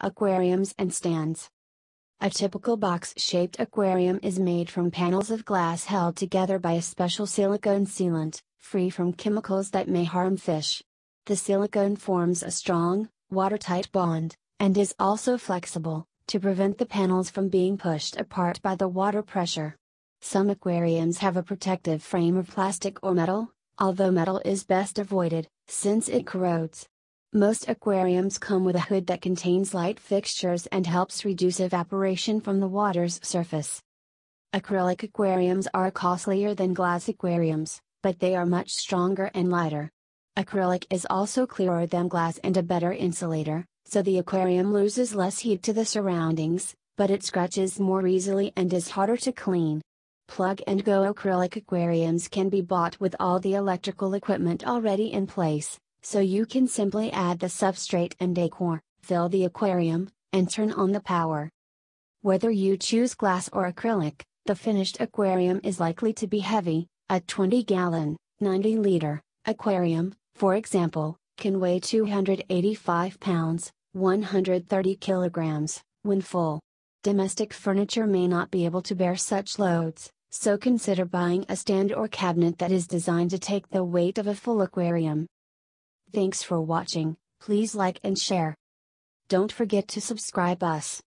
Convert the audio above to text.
aquariums and stands. A typical box-shaped aquarium is made from panels of glass held together by a special silicone sealant, free from chemicals that may harm fish. The silicone forms a strong, watertight bond, and is also flexible, to prevent the panels from being pushed apart by the water pressure. Some aquariums have a protective frame of plastic or metal, although metal is best avoided, since it corrodes. Most aquariums come with a hood that contains light fixtures and helps reduce evaporation from the water's surface. Acrylic aquariums are costlier than glass aquariums, but they are much stronger and lighter. Acrylic is also clearer than glass and a better insulator, so the aquarium loses less heat to the surroundings, but it scratches more easily and is harder to clean. Plug and go acrylic aquariums can be bought with all the electrical equipment already in place, so you can simply add the substrate and decor, fill the aquarium, and turn on the power. Whether you choose glass or acrylic, the finished aquarium is likely to be heavy, a 20 gallon, 90 liter aquarium, for example, can weigh 285 pounds, 130 kilograms, when full. Domestic furniture may not be able to bear such loads, so consider buying a stand or cabinet that is designed to take the weight of a full aquarium. Thanks for watching, please like and share. Don't forget to subscribe us.